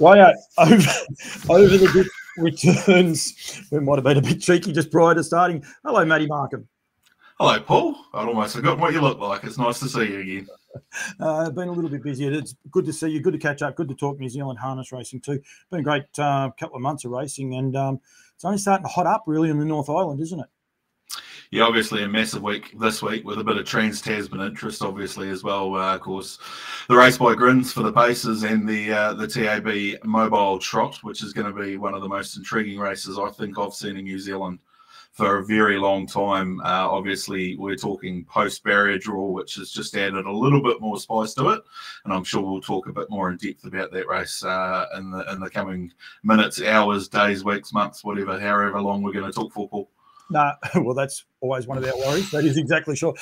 Uh, over over the ditch returns? We might have been a bit cheeky just prior to starting. Hello, Matty Markham. Hello, Paul. I'd almost forgotten what you look like. It's nice to see you again. Uh, I've been a little bit busy. It's good to see you. Good to catch up. Good to talk New Zealand harness racing too. Been a great uh, couple of months of racing, and um, it's only starting to hot up really in the North Island, isn't it? Yeah, obviously a massive week this week with a bit of Trans Tasman interest, obviously as well. Uh, of course, the race by Grins for the Pacers and the uh, the TAB Mobile Trot, which is going to be one of the most intriguing races I think I've seen in New Zealand for a very long time. Uh, obviously, we're talking post barrier draw, which has just added a little bit more spice to it, and I'm sure we'll talk a bit more in depth about that race uh, in the in the coming minutes, hours, days, weeks, months, whatever, however long we're going to talk for, Paul. Nah, well, that's always one of our worries. That is exactly sure.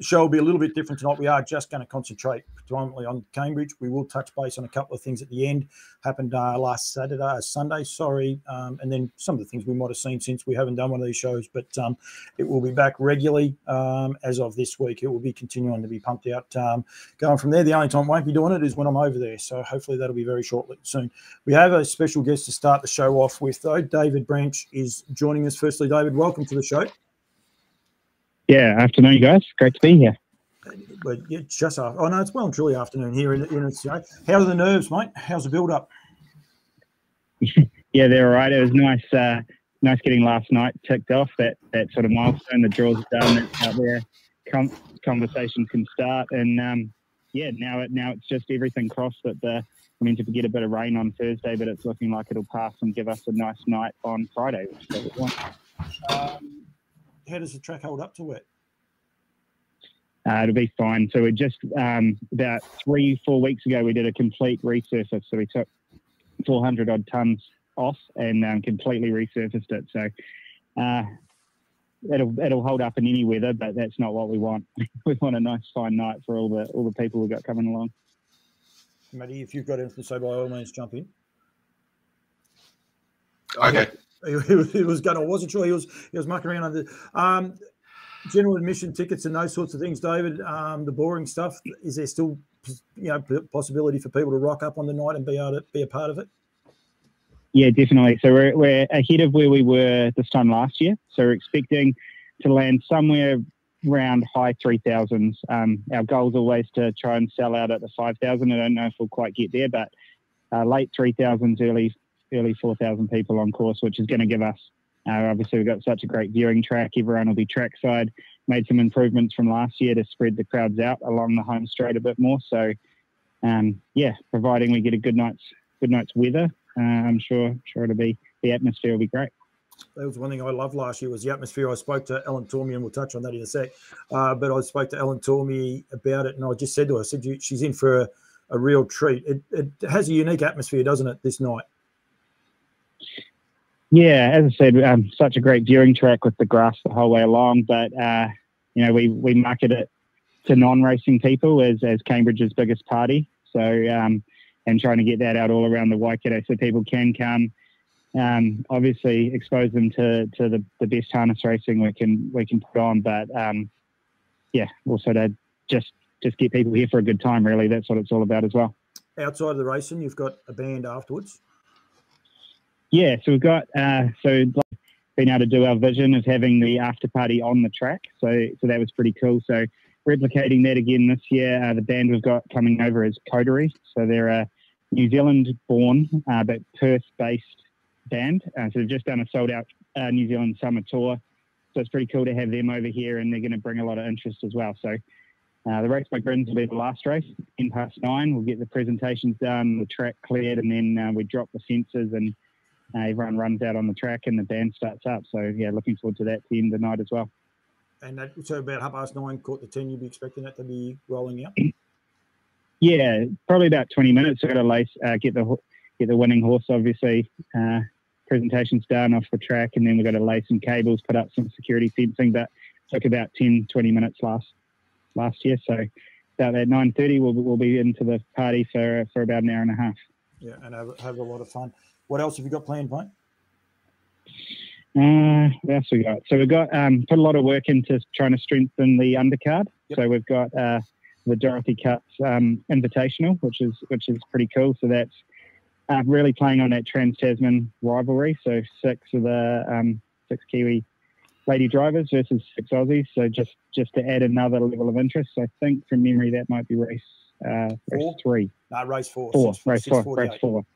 Show will be a little bit different tonight. We are just going to concentrate predominantly on Cambridge. We will touch base on a couple of things at the end. Happened uh, last Saturday, uh, Sunday, sorry, um, and then some of the things we might have seen since we haven't done one of these shows. But um, it will be back regularly um, as of this week. It will be continuing to be pumped out. Um, going from there, the only time I won't be doing it is when I'm over there. So hopefully that'll be very shortly soon. We have a special guest to start the show off with, though. David Branch is joining us. Firstly, David, welcome to the show. Yeah, afternoon, guys. Great to be here. But it's just after, oh no, it's well and truly afternoon here in, in Australia. How are the nerves, mate? How's the build up? yeah, they're all right. It was nice, uh, nice getting last night ticked off. That that sort of milestone. The draw's done. It's out there. Com- conversations can start, and um, yeah, now it now it's just everything crossed that the I mean to get a bit of rain on Thursday, but it's looking like it'll pass and give us a nice night on Friday, which is what we want. Um, how does the track hold up to it? Uh, it'll be fine. So we just um, about three, four weeks ago, we did a complete resurface. So we took 400 odd tons off and um, completely resurfaced it. So uh, it'll it'll hold up in any weather, but that's not what we want. we want a nice fine night for all the all the people we've got coming along. Matty, if you've got anything to say, by all means, jump in. Okay. He, was going. I wasn't sure he was. He was mucking around under. Um, general admission tickets and those sorts of things, David. Um, the boring stuff. Is there still, you know, possibility for people to rock up on the night and be able to be a part of it? Yeah, definitely. So we're we're ahead of where we were this time last year. So we're expecting to land somewhere around high three thousands. Um, our goal is always to try and sell out at the five thousand. I don't know if we'll quite get there, but uh, late three thousands, early early 4,000 people on course, which is going to give us, uh, obviously, we've got such a great viewing track. Everyone will be trackside. Made some improvements from last year to spread the crowds out along the home straight a bit more. So, um, yeah, providing we get a good night's good night's weather, uh, I'm sure sure it'll be the atmosphere will be great. That was one thing I loved last year was the atmosphere. I spoke to Ellen Tormey, and we'll touch on that in a sec. Uh, but I spoke to Ellen Tormey about it, and I just said to her, I said, she's in for a, a real treat. It, it has a unique atmosphere, doesn't it, this night? Yeah, as I said, um, such a great viewing track with the grass the whole way along. But uh, you know, we we market it to non-racing people as as Cambridge's biggest party. So um, and trying to get that out all around the Waikato so people can come. Um, obviously, expose them to to the, the best harness racing we can we can put on. But um, yeah, also to just just get people here for a good time. Really, that's what it's all about as well. Outside of the racing, you've got a band afterwards. Yeah, so we've got uh, so being able to do our vision of having the after party on the track. So so that was pretty cool. So replicating that again this year. Uh, the band we've got coming over is Coterie. So they're a New Zealand born uh, but Perth based band. Uh, so they've just done a sold out uh, New Zealand summer tour. So it's pretty cool to have them over here and they're going to bring a lot of interest as well. So uh, the race by Grins will be the last race in past nine. We'll get the presentations done, the track cleared, and then uh, we drop the sensors and uh, everyone runs out on the track and the band starts up. So yeah, looking forward to that to end the night as well. And that, so about half past nine, caught the ten. You'd be expecting that to be rolling out. Yeah, probably about twenty minutes. So got to lace, uh, get the get the winning horse, obviously. Uh, presentations done off the track, and then we've got to lay some cables, put up some security fencing. But took about 10, 20 minutes last last year. So about at nine thirty, we'll we'll be into the party for for about an hour and a half. Yeah, and have, have a lot of fun. What else have you got planned, mate? Uh, what else we got? So we've got um, put a lot of work into trying to strengthen the undercard. Yep. So we've got uh, the Dorothy Cups um, Invitational, which is which is pretty cool. So that's uh, really playing on that Trans Tasman rivalry. So six of the um, six Kiwi lady drivers versus six Aussies. So just just to add another level of interest. I think from memory that might be race uh, race Four? three, No, race four. four, six- race four, 648. race four.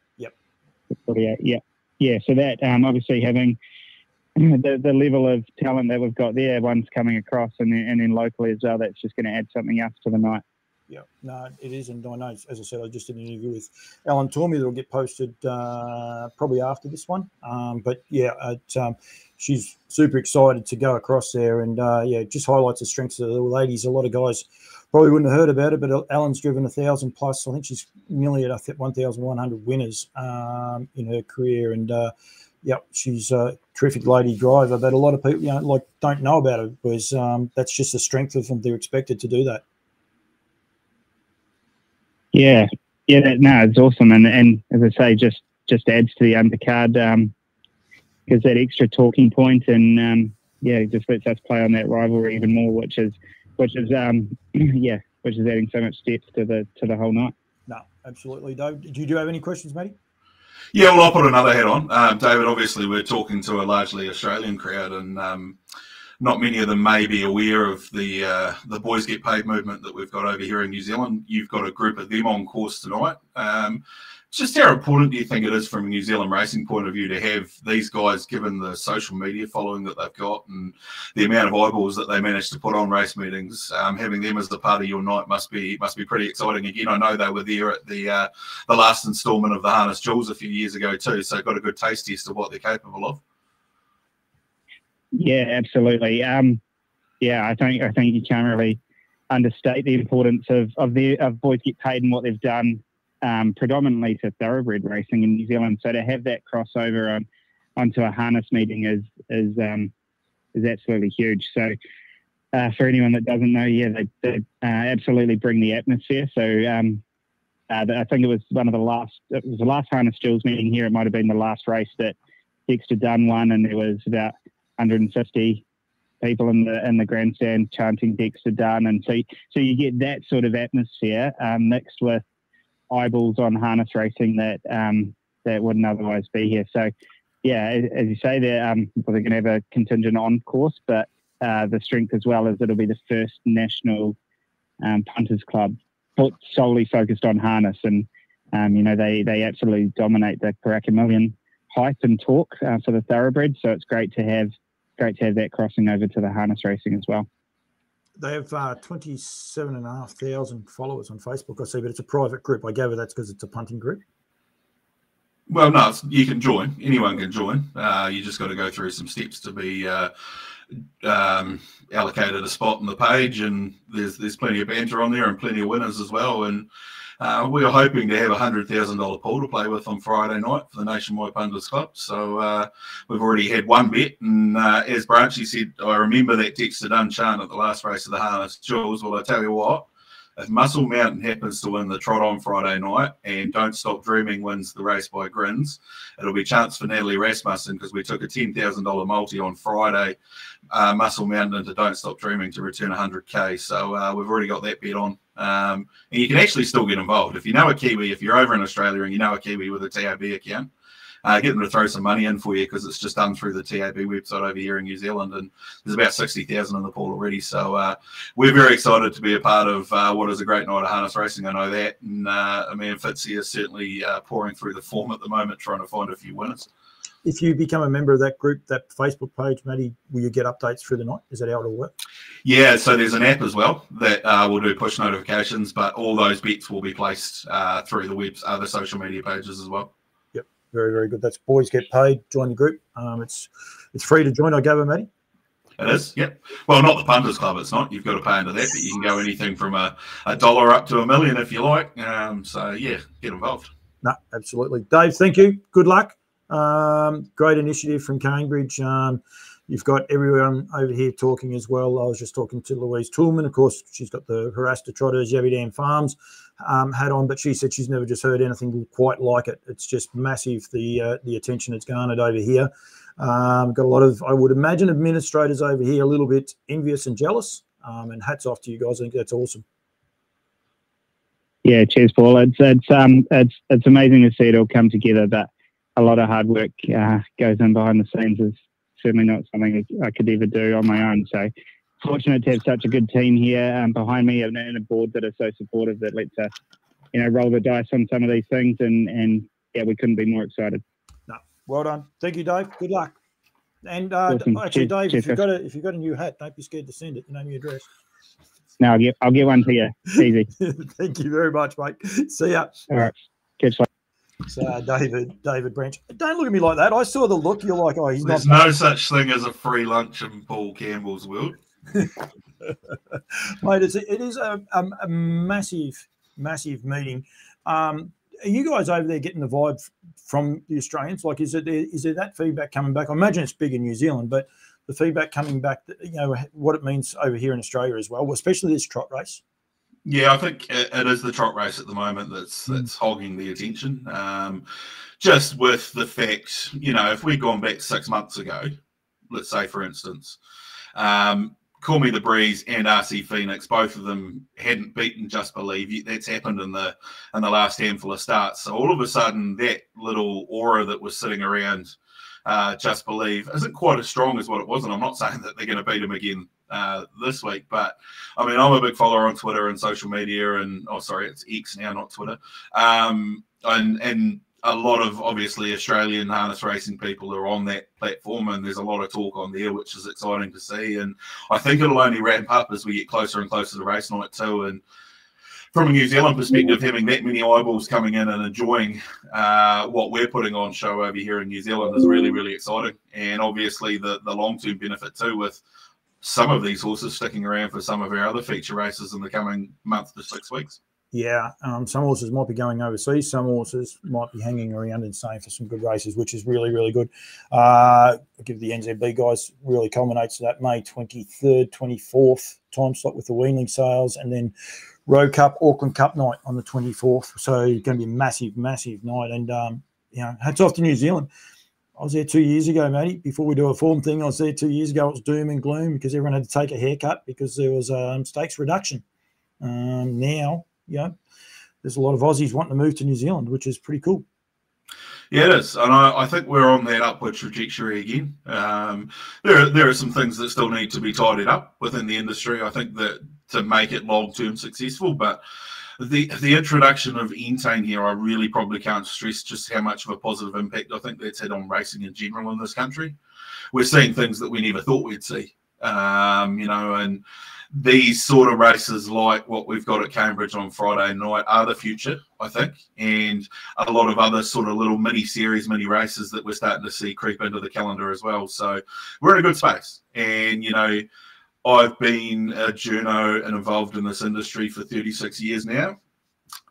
Yep. 48, yeah, yeah. So that um, obviously having the, the level of talent that we've got there, one's coming across, and then, and then locally as well. That's just going to add something else to the night. Yeah, no, it is, and I know, as I said, I just did an interview with Ellen Tormey that'll get posted uh, probably after this one. Um, but yeah, it, um, she's super excited to go across there, and uh, yeah, just highlights the strengths of the ladies. A lot of guys probably wouldn't have heard about it, but Ellen's driven a thousand plus. I think she's nearly at I think one thousand one hundred winners um, in her career, and uh, yeah, she's a terrific lady driver. But a lot of people, you know, like don't know about her because um, that's just the strength of them. They're expected to do that. Yeah, yeah, no, it's awesome, and and as I say, just just adds to the undercard, um, gives that extra talking point, and um, yeah, it just lets us play on that rivalry even more, which is which is um, yeah, which is adding so much depth to the to the whole night. No, absolutely. Dave, do you do have any questions, Matty? Yeah, well, I'll put another hat on. Um, David, obviously, we're talking to a largely Australian crowd, and um, not many of them may be aware of the uh, the boys get paid movement that we've got over here in New Zealand. You've got a group of them on course tonight. Um, just how important do you think it is from a New Zealand racing point of view to have these guys, given the social media following that they've got and the amount of eyeballs that they manage to put on race meetings, um, having them as the part of your night must be must be pretty exciting. Again, I know they were there at the uh, the last instalment of the Harness Jewels a few years ago too, so got a good taste test of what they're capable of. Yeah, absolutely. Um, yeah, I think I think you can't really understate the importance of of the of boys get paid and what they've done um, predominantly to thoroughbred racing in New Zealand. So to have that crossover on onto a harness meeting is is um, is absolutely huge. So uh, for anyone that doesn't know, yeah, they, they uh, absolutely bring the atmosphere. So um, uh, I think it was one of the last. It was the last harness jewels meeting here. It might have been the last race that Dexter Dunn won, and there was about 150 people in the in the grandstand chanting Dexter Dunn, and so so you get that sort of atmosphere um, mixed with eyeballs on harness racing that um, that wouldn't otherwise be here. So yeah, as, you say, they're um, they're going to have a contingent on course, but uh, the strength as well is it'll be the first national um, punters club solely focused on harness, and um, you know they they absolutely dominate the Karaka Million hype and talk uh, for the thoroughbred. So it's great to have great to have that crossing over to the harness racing as well. They have uh, 27,500 followers on Facebook, I see, but it's a private group. I gather that's because it's a punting group. Well, no, it's- you can join. Anyone can join. Uh, you just got to go through some steps to be uh, um, allocated a spot on the page, and there's there's plenty of banter on there and plenty of winners as well. And uh, we are hoping to have a hundred thousand dollar pool to play with on Friday night for the Nationwide Punters Club. So uh, we've already had one bet, and uh, as Branchy said, I remember that Dexter Dunn chant at the last race of the Harness Jewels. Well, I tell you what. If Muscle Mountain happens to win the trot on Friday night and Don't Stop Dreaming wins the race by grins, it'll be chance for Natalie Rasmussen because we took a $10,000 multi on Friday, uh, Muscle Mountain into Don't Stop Dreaming to return 100K. So uh, we've already got that bet on. Um, and you can actually still get involved. If you know a Kiwi, if you're over in Australia and you know a Kiwi with a TAB account, uh, get them to throw some money in for you because it's just done through the TAB website over here in New Zealand, and there's about sixty thousand in the pool already. So uh, we're very excited to be a part of uh, what is a great night of harness racing. I know that, and uh, I mean Fitzy is certainly uh, pouring through the form at the moment, trying to find a few winners. If you become a member of that group, that Facebook page, Matty, will you get updates through the night? Is that how it'll work? Yeah, so there's an app as well that uh, will do push notifications, but all those bets will be placed uh, through the web's other social media pages as well. Yep, very, very good. That's boys get paid. Join the group. Um, it's it's free to join. I gather, Matty. It is, yep. Well, not the punters club. It's not. You've got to pay into that, but you can go anything from a, a dollar up to a million if you like. Um, so yeah, get involved. No, absolutely. Dave, thank you. Good luck. Um, great initiative from Cambridge. Um, you've got everyone over here talking as well. I was just talking to Louise Toolman. Of course, she's got the Harasta Trotters, Yabby Dam Farms um, hat on, but she said she's never just heard anything quite like it. It's just massive the uh, the attention it's garnered over here. Um, got a lot of, I would imagine, administrators over here a little bit envious and jealous. Um, and hats off to you guys. I think that's awesome. Yeah, cheers, Paul. It's it's um it's it's amazing to see it all come together, but a lot of hard work uh, goes in behind the scenes. Is certainly not something I could ever do on my own. So fortunate to have such a good team here um, behind me and, and a board that are so supportive that lets us, you know, roll the dice on some of these things. And and yeah, we couldn't be more excited. No, well done. Thank you, Dave. Good luck. And uh, awesome. actually, Dave, Cheers, if you've got a if you've got a new hat, don't be scared to send it. You know your address. No, I'll get I'll get one to you. Easy. Thank you very much, mate. See ya. All right. Catch you. So David, David Branch. Don't look at me like that. I saw the look. You're like, oh, he's There's not. no such thing as a free lunch in Paul Campbell's world. Mate, it's a, it is a, a, a massive, massive meeting. Um, are you guys over there getting the vibe from the Australians? Like, is it is there that feedback coming back? I imagine it's big in New Zealand, but the feedback coming back, you know, what it means over here in Australia as well, especially this trot race. Yeah, I think it is the trot race at the moment that's mm. that's hogging the attention. Um, just with the fact, you know, if we'd gone back six months ago, let's say for instance, um, Call Me the Breeze and RC Phoenix, both of them hadn't beaten Just Believe. You. That's happened in the in the last handful of starts. So all of a sudden, that little aura that was sitting around uh, Just Believe isn't quite as strong as what it was. And I'm not saying that they're going to beat him again uh, this week, but I mean, I'm a big follower on Twitter and social media, and oh, sorry, it's X now, not Twitter. Um, and and a lot of obviously Australian harness racing people are on that platform, and there's a lot of talk on there, which is exciting to see. And I think it'll only ramp up as we get closer and closer to race night too. And from a New Zealand perspective, having that many eyeballs coming in and enjoying uh, what we're putting on show over here in New Zealand is really, really exciting. And obviously, the the long term benefit too with some of these horses sticking around for some of our other feature races in the coming month to six weeks. Yeah, um, some horses might be going overseas. Some horses might be hanging around and staying for some good races, which is really, really good. Uh, give the NZB guys really culminates that May 23rd, 24th time slot with the Weanling sales, and then Rowe Cup, Auckland Cup night on the 24th. So it's going to be a massive, massive night. And, um, you know, hats off to New Zealand. I was there two years ago, Matty. Before we do a form thing, I was there two years ago. It was doom and gloom because everyone had to take a haircut because there was um, stakes reduction. Um, now, you know, there's a lot of Aussies wanting to move to New Zealand, which is pretty cool. Yeah, it is, and I, I, think we're on that upward trajectory again. Um, there, there are some things that still need to be tidied up within the industry. I think that to make it long term successful, but the the introduction of Entain here, I really probably can't stress just how much of a positive impact I think that's had on racing in general in this country. We're seeing things that we never thought we'd see, um, you know, and these sort of races like what we've got at Cambridge on Friday night are the future, I think, and a lot of other sort of little mini series, mini races that we're starting to see creep into the calendar as well. So we're in a good space, and you know I've been a journo and involved in this industry for 36 years now.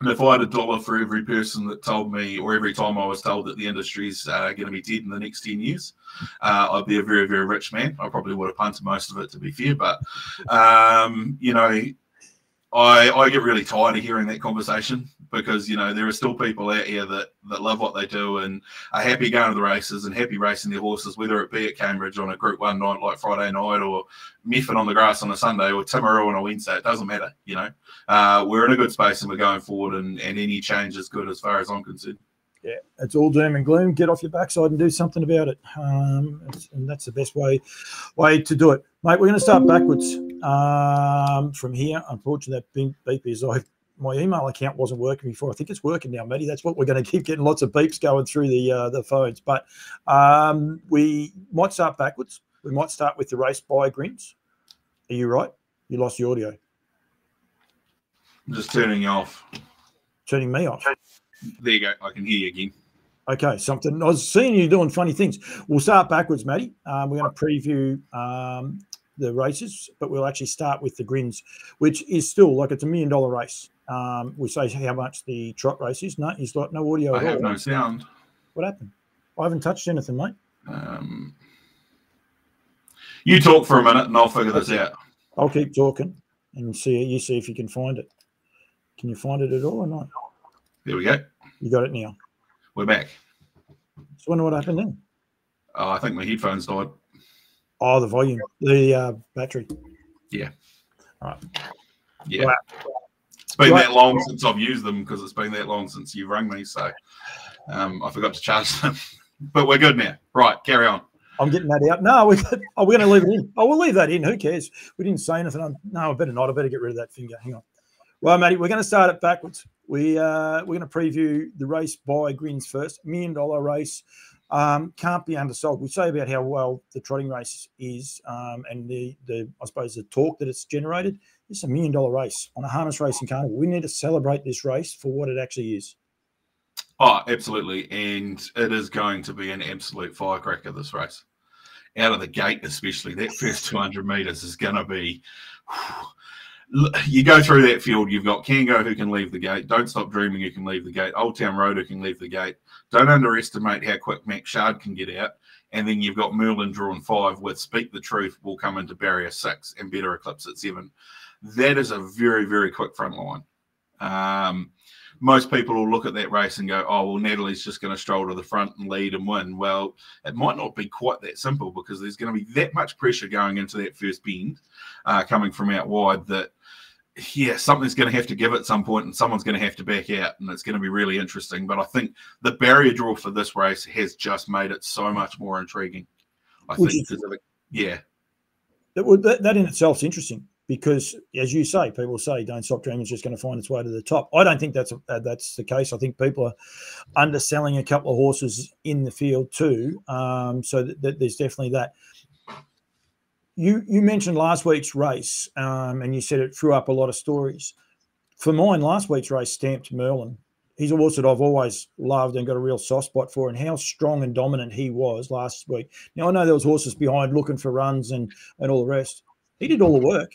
And if I had a dollar for every person that told me, or every time I was told that the industry's uh, going to be dead in the next 10 years, uh, I'd be a very, very rich man. I probably would have punted most of it, to be fair. But, um, you know, I, I get really tired of hearing that conversation because you know there are still people out here that that love what they do and are happy going to the races and happy racing their horses, whether it be at Cambridge on a Group One night like Friday night or Methven on the grass on a Sunday or Timaru on a Wednesday. It doesn't matter, you know. Uh, we're in a good space and we're going forward, and, and any change is good as far as I'm concerned. Yeah, it's all doom and gloom. Get off your backside and do something about it, um, and that's the best way way to do it, mate. We're going to start backwards um, from here. Unfortunately, that beep is I my email account wasn't working before. I think it's working now, Matty. That's what we're going to keep getting lots of beeps going through the uh, the phones. But um, we might start backwards. We might start with the race by Grins. Are you right? You lost the audio. I'm just turning you off. Turning me off. There you go. I can hear you again. Okay, something. I was seeing you doing funny things. We'll start backwards, Matty. Um, we're going to preview um, the races, but we'll actually start with the Grins, which is still like it's a million dollar race. Um, we say how much the trot race is. No, he's got no audio. I have all. no sound. What happened? I haven't touched anything, mate. Um, you talk for a minute, and I'll figure this out. I'll keep talking and see. You see if you can find it. Can you find it at all or not? There we go. You got it now. We're back. So wonder what happened then. Oh, I think my headphones died. Oh, the volume, the uh, battery. Yeah. All right. Yeah. Right. It's been right. that long since I've used them because it's been that long since you rang me. So um, I forgot to charge them. but we're good now. Right, carry on. I'm getting that out. No, we, oh, we're going to leave it in. Oh, we'll leave that in. Who cares? We didn't say anything. No, I better not. I better get rid of that finger. Hang on. Well, Matty, we're going to start it backwards. We uh, we're going to preview the race by Grins first. Million dollar race um, can't be undersold. We say about how well the trotting race is, um, and the the I suppose the talk that it's generated. It's a million dollar race on a harness racing carnival. We need to celebrate this race for what it actually is. Oh, absolutely. And it is going to be an absolute firecracker, this race. Out of the gate, especially that first 200 meters is going to be. You go through that field, you've got Kango who can leave the gate, Don't Stop Dreaming who can leave the gate, Old Town Road who can leave the gate. Don't underestimate how quick Max Shard can get out. And then you've got Merlin drawn five with Speak the Truth will come into barrier six and Better Eclipse at seven. That is a very, very quick front line. Um, most people will look at that race and go, oh, well, Natalie's just going to stroll to the front and lead and win. Well, it might not be quite that simple because there's going to be that much pressure going into that first bend uh, coming from out wide that, yeah, something's going to have to give at some point and someone's going to have to back out. And it's going to be really interesting. But I think the barrier draw for this race has just made it so much more intriguing. I think, it, yeah. That, that in itself is interesting because, as you say, people say "Don't Stop Dreaming" is just going to find its way to the top. I don't think that's uh, that's the case. I think people are underselling a couple of horses in the field too. Um, so th- th- there's definitely that. You you mentioned last week's race, um, and you said it threw up a lot of stories. For mine, last week's race stamped Merlin. He's a horse that I've always loved and got a real soft spot for, and how strong and dominant he was last week. Now I know there was horses behind looking for runs and and all the rest. He did all the work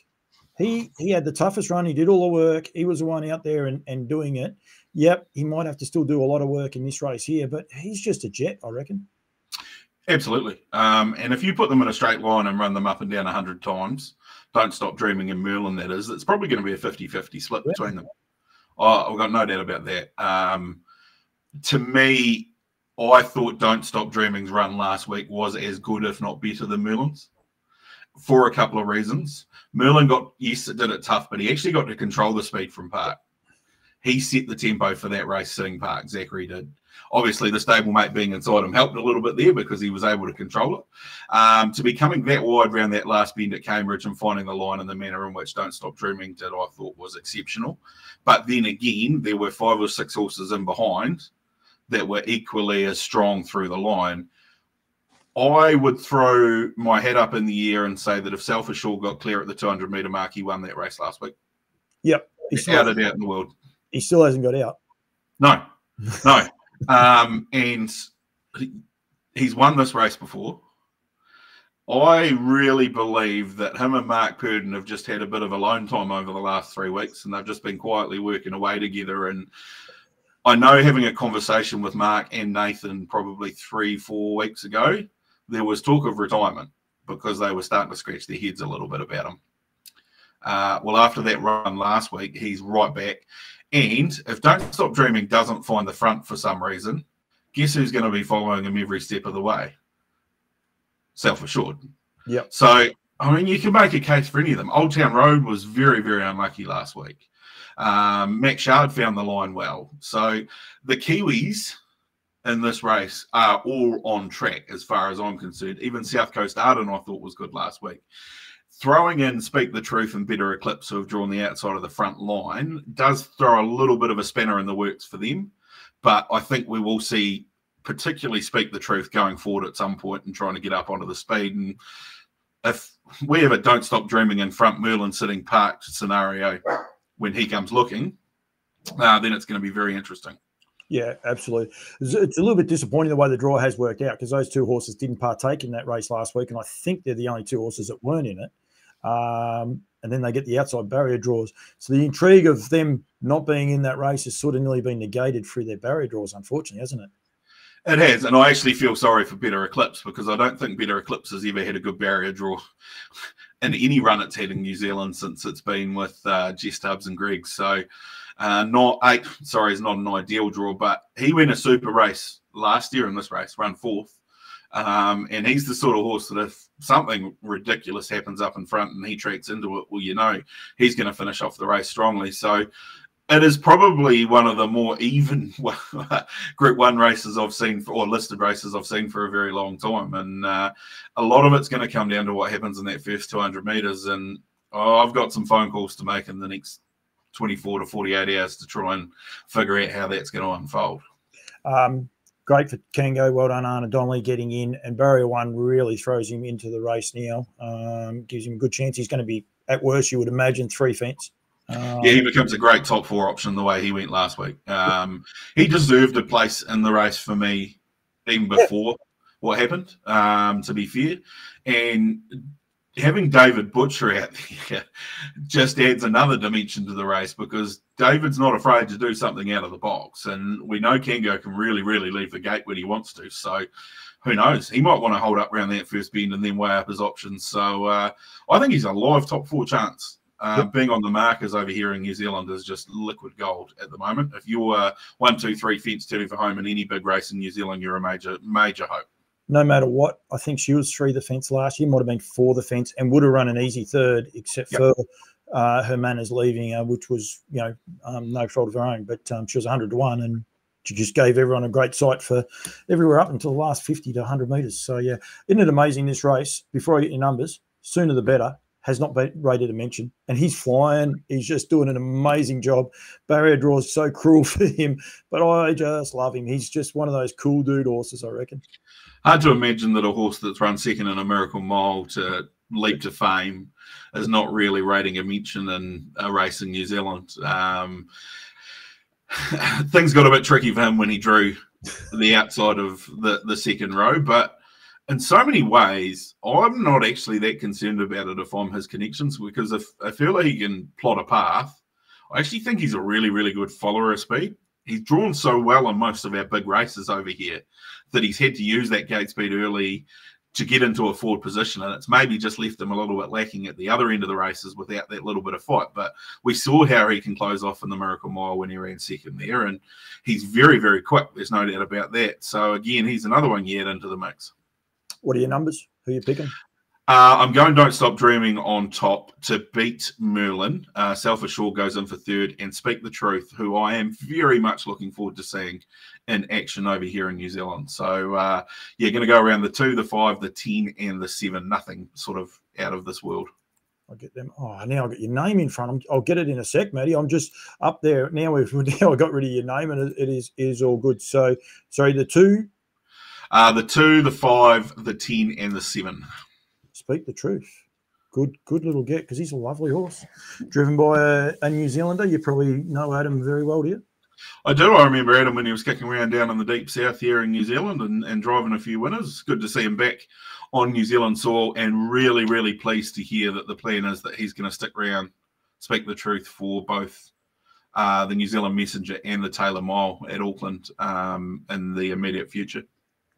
he he had the toughest run. He did all the work. He was the one out there and, and doing it. Yep, he might have to still do a lot of work in this race here, but he's just a jet, I reckon. Absolutely. Um, and if you put them in a straight line and run them up and down 100 times, don't stop dreaming in Merlin, that is, it's probably going to be a 50 50 split yeah. between them. Oh, I've got no doubt about that. Um, to me, I thought Don't Stop Dreaming's run last week was as good, if not better, than Merlin's for a couple of reasons. Merlin got yes, it did it tough, but he actually got to control the speed from Park. He set the tempo for that race sitting Park. Zachary did. Obviously, the stablemate being inside him helped a little bit there because he was able to control it. Um, to be coming that wide around that last bend at Cambridge and finding the line in the manner in which Don't Stop Dreaming did, I thought was exceptional. But then again, there were five or six horses in behind that were equally as strong through the line. I would throw my head up in the air and say that if Self Assured got clear at the 200 meter mark, he won that race last week. Yep. He's out of doubt in the world. He still hasn't got out. No, no. um, and he's won this race before. I really believe that him and Mark Purdon have just had a bit of alone time over the last three weeks and they've just been quietly working away together. And I know having a conversation with Mark and Nathan probably three, four weeks ago, there was talk of retirement because they were starting to scratch their heads a little bit about him. Uh, well, after that run last week, he's right back. And if Don't Stop Dreaming doesn't find the front for some reason, guess who's going to be following him every step of the way? Self assured. Yep. So, I mean, you can make a case for any of them. Old Town Road was very, very unlucky last week. Um, Max Shard found the line well. So, the Kiwis in this race are all on track as far as I'm concerned. Even South Coast Arden, I thought was good last week. Throwing in Speak the Truth and Better Eclipse, who have drawn the outside of the front line, does throw a little bit of a spanner in the works for them. But I think we will see, particularly Speak the Truth, going forward at some point and trying to get up onto the speed. And if we a Don't Stop Dreaming in front, Merlin sitting parked scenario when he comes looking, uh, then it's going to be very interesting. Yeah, absolutely. It's, a little bit disappointing the way the draw has worked out because those two horses didn't partake in that race last week, and I think they're the only two horses that weren't in it. Um, and then they get the outside barrier draws. So the intrigue of them not being in that race has sort of nearly been negated through their barrier draws, unfortunately, hasn't it? It has, and I actually feel sorry for Better Eclipse because I don't think Better Eclipse has ever had a good barrier draw in any run it's had in New Zealand since it's been with uh, Jess Tubbs and Greg. So uh, not eight, sorry, is not an ideal draw, but he went a super race last year in this race, run fourth. Um, and he's the sort of horse that if something ridiculous happens up in front and he tracks into it, well, you know, he's going to finish off the race strongly. So it is probably one of the more even Group One races I've seen, for, or listed races I've seen for a very long time, and uh, a lot of it's going to come down to what happens in that first 200 meters. And oh, I've got some phone calls to make in the next 24 to 48 hours to try and figure out how that's going to unfold. Um, great for Kango. Well done, Arna Donnelly, getting in. And Barrier One really throws him into the race now. Um, gives him a good chance. He's going to be, at worst, you would imagine, three fence. Um, yeah, he becomes a great top four option the way he went last week. Um, he deserved a place in the race for me even before yeah. what happened, um, to be fair. And having David Butcher out there just adds another dimension to the race because David's not afraid to do something out of the box. And we know Kango can really, really leave the gate when he wants to. So who knows? He might want to hold up around that first bend and then weigh up his options. So uh, I think he's a live top four chance. Uh, yep. Being on the markers over here in New Zealand is just liquid gold at the moment. If you're uh, one, two, three fence turning for home in any big race in New Zealand, you're a major, major hope no matter what. I think she was three the fence last year, might have been four the fence, and would have run an easy third, except yep. for uh, her manners leaving, uh, which was you know um, no fault of her own. But um, she was 100 to one, and she just gave everyone a great sight for everywhere up until the last 50 to 100 meters. So yeah, isn't it amazing this race? Before I get your numbers, sooner the better. Has not been rated a mention, and he's flying. He's just doing an amazing job. Barrier draws so cruel for him, but I just love him. He's just one of those cool dude horses, I reckon hard to imagine that a horse that's run second in a Miracle Mile to leap to fame is not really rating a mention in a race in New Zealand. Um, things got a bit tricky for him when he drew the outside of the, the second row, but in so many ways, I'm not actually that concerned about it if I'm his connections because if I feel like he can plot a path, I actually think he's a really, really good follower of speed he's drawn so well on most of our big races over here that he's had to use that gate speed early to get into a forward position, and it's maybe just left him a little bit lacking at the other end of the races without that little bit of fight. But we saw how he can close off in the Miracle Mile when he ran second there, and he's very, very quick. There's no doubt about that. So again, he's another one yet into the mix. What are your numbers? Who are you picking? Uh, I'm going Don't Stop Dreaming on top to beat Merlin. Uh, Self Assured goes in for third and Speak the Truth, who I am very much looking forward to seeing in action over here in New Zealand. So, uh, yeah, going to go around the two, the five, the 10, and the seven. Nothing sort of out of this world. I'll get them. Oh, now I've got your name in front. I'll get it in a sec, Matty. I'm just up there now. We've now I got rid of your name, and it is it is all good. So, sorry, the two, uh, the two, the five, the ten, and the seven speak the truth. Good, good little get because he's a lovely horse, driven by a, a, New Zealander. You probably know Adam very well, do you? I do. I remember Adam when he was kicking around down in the deep south here in New Zealand and, and driving a few winners. Good to see him back on New Zealand soil and really, really pleased to hear that the plan is that he's going to stick around, speak the truth for both uh, the New Zealand Messenger and the Taylor Mile at Auckland um, in the immediate future.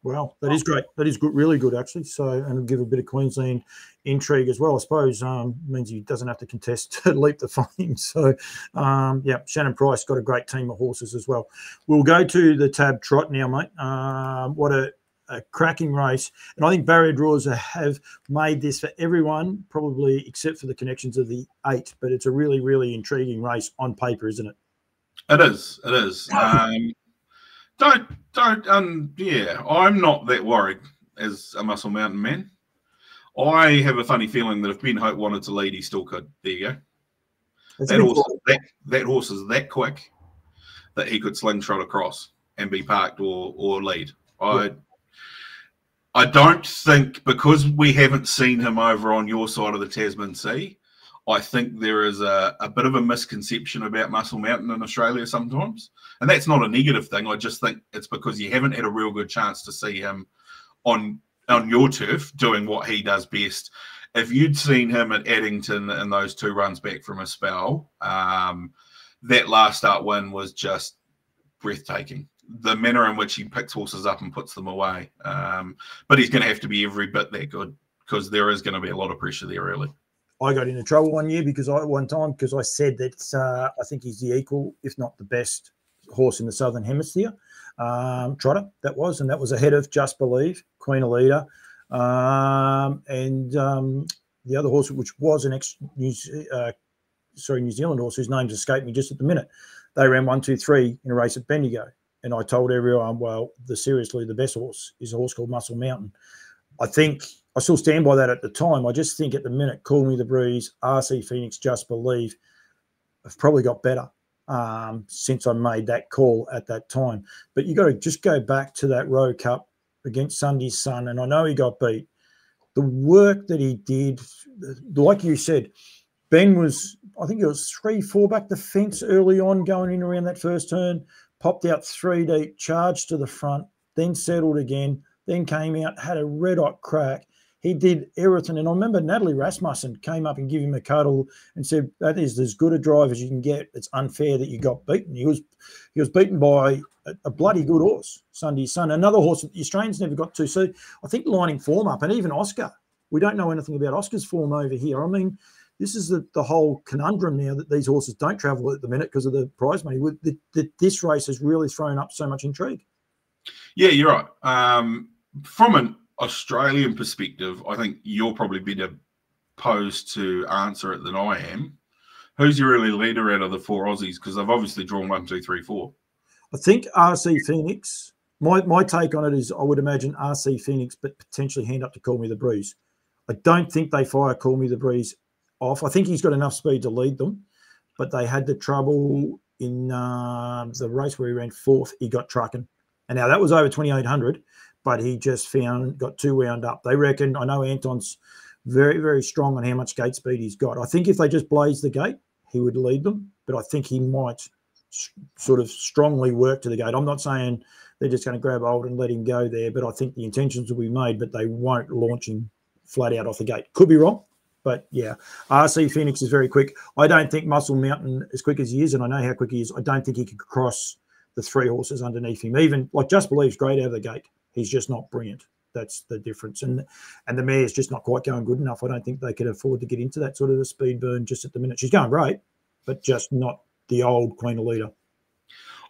Wow, that is great. That is good, really good actually. So, and give a bit of Queensland intrigue as well. I suppose um, means he doesn't have to contest to Leap to Fame. So, um, yeah, Shannon Price got a great team of horses as well. We'll go to the tab trot now, mate. Um, what a, a cracking race, and I think barrier draws have made this for everyone, probably except for the connections of the eight. But it's a really, really intriguing race on paper, isn't it? It is. It is. Um, don't don't um yeah, I'm not that worried as a Muscle Mountain man. I have a funny feeling that if Ben Hope wanted to lead, he still could. There you go. that horse, that, that horse is that quick that he could slingshot across and be parked or or lead. I I don't think because we haven't seen him over on your side of the Tasman Sea, I think there is a, a bit of a misconception about Muscle Mountain in Australia sometimes. And that's not a negative thing. I just think it's because you haven't had a real good chance to see him on on your turf doing what he does best. If you'd seen him at Addington in those two runs back from a spell, um, that last start win was just breathtaking. The manner in which he picks horses up and puts them away. Um, but he's going to have to be every bit that good because there is going to be a lot of pressure there early. I got into trouble one year because I one time because I said that uh, I think he's the equal, if not the best horse in the southern hemisphere. Um, trotter that was, and that was ahead of Just Believe, Queen Elida, um, and um, the other horse, which was an ex New, uh, sorry New Zealand horse whose name's escaped me just at the minute. they ran one, two, three in a race at Bendigo. And I told everyone, well, the seriously the best horse is a horse called Muscle Mountain. I think I still stand by that at the time. I just think at the minute, Call Me the Breeze, RC Phoenix, Just Believe have probably got better um, since I made that call at that time. But you got to just go back to that Rowe Cup against Sundees Son, and I know he got beat. The work that he did, like you said, Ben was, I think it was three, four back the fence early on, going in around that first turn, popped out three deep, charged to the front, then settled again, then came out, had a red hot crack. He did everything. And I remember Natalie Rasmussen came up and gave him a cuddle and said, That is as good a drive as you can get. It's unfair that you got beaten. He was he was beaten by a, a bloody good horse, Sundees Son. Another horse that the Australians never got to. So I think lining form up, and even Oscar. We don't know anything about Oscar's form over here. I mean, this is the, the whole conundrum now that these horses don't travel at the minute because of the prize money. The, this race has really thrown up so much intrigue. Yeah, you're right. Um, from an Australian perspective, I think you're probably better posed to answer it than I am. Who's your early leader out of the four Aussies? Because they've obviously drawn one, two, three, four. I think RC Phoenix. My my take on it is I would imagine RC Phoenix, but potentially hand up to Call Me the Breeze. I don't think they fire Call Me the Breeze off. I think he's got enough speed to lead them, but they had the trouble in uh, the race where he ran fourth. He got trucking, and now that was over twenty eight hundred, but he just found got too wound up. They reckon. I know Anton's very very strong on how much gate speed he's got. I think if they just blaze the gate, he would lead them, but I think he might sort of strongly work to the gate. I'm not saying they're just going to grab hold and let him go there, but I think the intentions will be made, but they won't launch him flat out off the gate. Could be wrong, but yeah, RC Phoenix is very quick. I don't think Muscle Mountain as quick as he is, and I know how quick he is. I don't think he could cross the three horses underneath him. Even like Just Believe's great out of the gate. He's just not brilliant. That's the difference. And and the mare's just not quite going good enough. I don't think they could afford to get into that sort of a speed burn just at the minute. She's going great, but just not the old Queen Elida.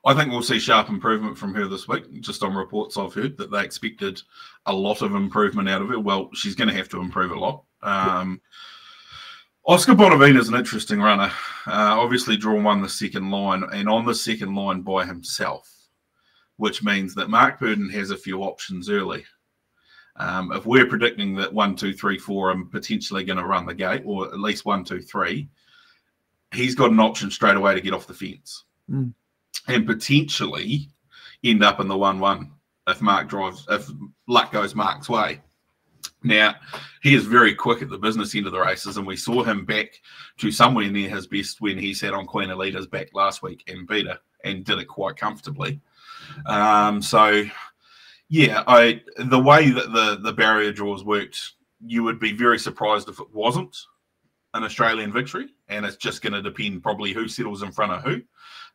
I think we'll see sharp improvement from her this week. Just on reports I've heard that they expected a lot of improvement out of her. Well, she's going to have to improve a lot. Um, Oscar Bonavina is an interesting runner. Uh, obviously, drawn one the second line and on the second line by himself, which means that Mark Purdon has a few options early. Um, if we're predicting that one, two, three, four are potentially going to run the gate, or at least one, two, three, he's got an option straight away to get off the fence mm. and potentially end up in the one-one if Mark drives, if luck goes Mark's way. Now, he is very quick at the business end of the races, and we saw him back to somewhere near his best when he sat on Queen Elida's back last week and beat her and did it quite comfortably. Um, so, yeah, I the way that the the barrier draws worked, you would be very surprised if it wasn't an Australian victory, and it's just going to depend probably who settles in front of who.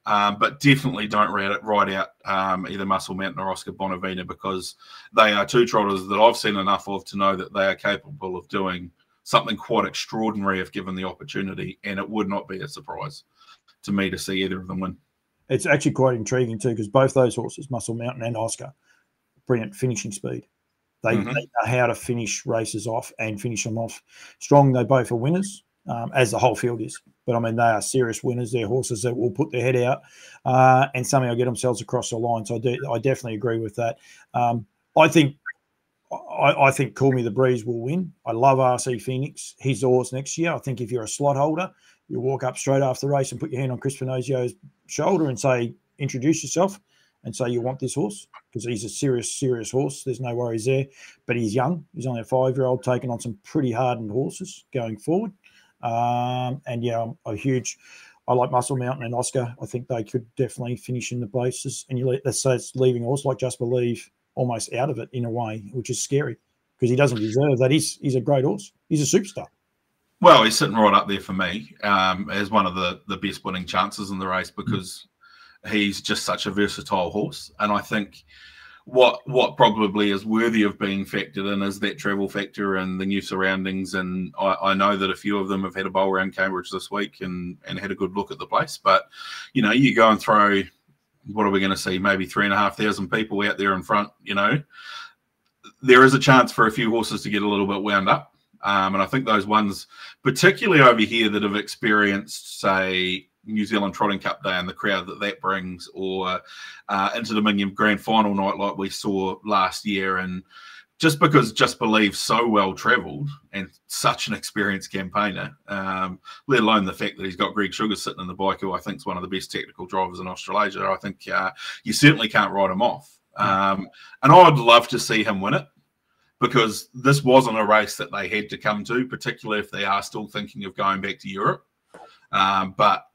Um, but definitely don't ride, out um, either Muscle Mountain or Oscar Bonavina because they are two trotters that I've seen enough of to know that they are capable of doing something quite extraordinary if given the opportunity. And it would not be a surprise to me to see either of them win. It's actually quite intriguing too because both those horses, Muscle Mountain and Oscar, brilliant finishing speed. They, mm-hmm. they, know how to finish races off and finish them off strong. They both are winners um, as the whole field is. But I mean, they are serious winners. They're horses that will put their head out uh, and somehow get themselves across the line. So I, do, I definitely agree with that. Um, I think I, I, think Call Me the Breeze will win. I love RC Phoenix. He's ours next year. I think if you're a slot holder, you walk up straight after the race and put your hand on Chris Finozio's shoulder and say, introduce yourself and say you want this horse because he's a serious, serious horse. There's no worries there. But he's young. He's only a five year old taking on some pretty hardened horses going forward. Um, and yeah, I'm a huge. I like Muscle Mountain and Oscar. I think they could definitely finish in the places. And you let's say it's leaving horse like Just Believe almost out of it in a way, which is scary because he doesn't deserve that. He's he's a great horse. He's a superstar. Well, he's sitting right up there for me um, as one of the the best winning chances in the race because mm. he's just such a versatile horse, and I think what what probably is worthy of being factored in is that travel factor and the new surroundings. And I, I, know that a few of them have had a bowl around Cambridge this week and and had a good look at the place. But you know, you go and throw what are we going to see? Maybe three and a half thousand people out there in front. You know, there is a chance for a few horses to get a little bit wound up. Um, and I think those ones, particularly over here, that have experienced, say, New Zealand Trotting Cup Day and the crowd that that brings, or uh, into the Dominion Grand Final night like we saw last year. And just because Just Believe so well travelled and such an experienced campaigner, um, let alone the fact that he's got Greg Sugar sitting in the bike, who I think is one of the best technical drivers in Australasia, I think uh, you certainly can't write him off. Um, and I'd love to see him win it because this wasn't a race that they had to come to, particularly if they are still thinking of going back to Europe. Um, but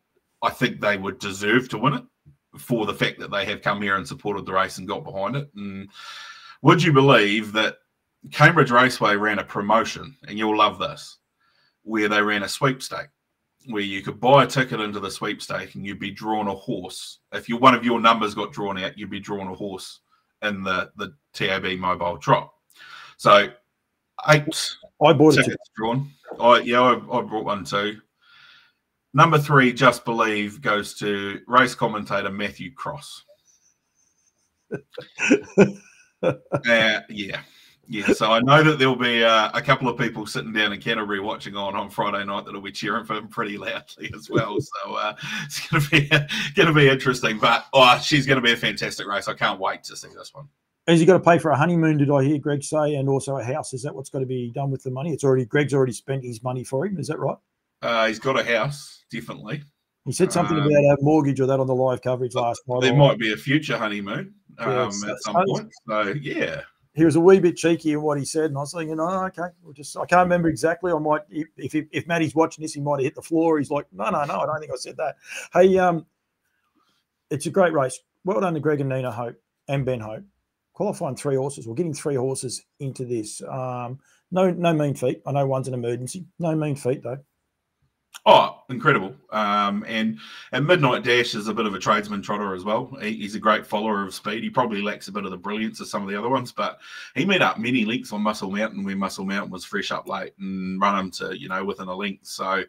I think they would deserve to win it for the fact that they have come here and supported the race and got behind it. And would you believe that Cambridge Raceway ran a promotion, and you'll love this, where they ran a sweepstake, where you could buy a ticket into the sweepstake and you'd be drawn a horse. If you one of your numbers got drawn out, you'd be drawn a horse in the the TAB mobile trot. So eight I bought tickets it. drawn. I yeah, I, I brought one too. Number three, Just Believe, goes to race commentator Matthew Cross. uh, yeah. Yeah, so I know that there'll be uh, a couple of people sitting down in Canterbury watching on on Friday night that'll be cheering for him pretty loudly as well. So uh, it's going to be going to be interesting. But oh, she's going to be a fantastic race. I can't wait to see this one. Has he got to pay for a honeymoon? Did I hear Greg say, and also a house? Is that what's got to be done with the money? It's already Greg's already spent his money for him. Is that right? Uh, he's got a house, definitely. He said something Um, about a mortgage or that on the live coverage last night. There might be a future honeymoon um, Yeah, at so- some point. So yeah, he was a wee bit cheeky in what he said, and I was thinking, oh, okay, we'll just I can't remember exactly. I might if if, if Matty's watching this, he might have hit the floor. He's like, no, no, no, I don't think I said that. Hey, um, it's a great race. Well done to Greg and Nina Hope and Ben Hope. Qualifying three horses, or getting three horses into this. Um, no, no mean feat. I know one's an emergency. No mean feat though. Oh, incredible! Um, and and Midnight Dash is a bit of a tradesman trotter as well. He, he's a great follower of speed. He probably lacks a bit of the brilliance of some of the other ones, but he made up many lengths on Muscle Mountain when Muscle Mountain was fresh up late and run him to you know within a length. So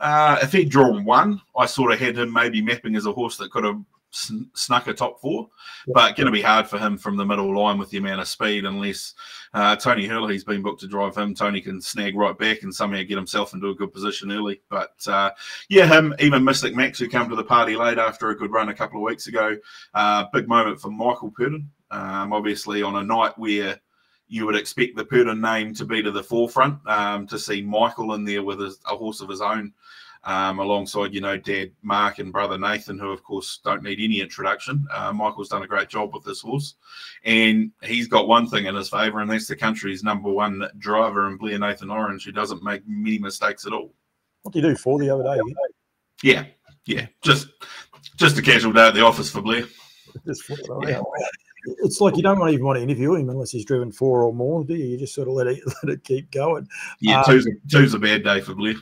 uh, if he'd drawn one, I sort of had him maybe mapping as a horse that could have sn- snuck a top four, but going to be hard for him from the middle line with the amount of speed unless uh, Tony Herlihy's been booked to drive him. Tony can snag right back and somehow get himself into a good position early. But uh, yeah, him, even Mystic Max, who came to the party late after a good run a couple of weeks ago. Uh, big moment for Michael Purdon. Um, obviously, on a night where you would expect the Purdon name to be to the forefront, um, to see Michael in there with his, a horse of his own. Um, alongside, you know, Dad Mark and brother Nathan, who of course don't need any introduction. Uh, Michael's done a great job with this horse, and he's got one thing in his favour, and that's the country's number one driver in Blair Nathan Orange, who doesn't make many mistakes at all. What did you do for the other day? Yeah, yeah, just just a casual day at the office for Blair. Just for the other. It's like you don't want even want to interview him unless he's driven four or more, do you? You just sort of let it let it keep going. Yeah, Uh, two's, a, two's a bad day for Blair.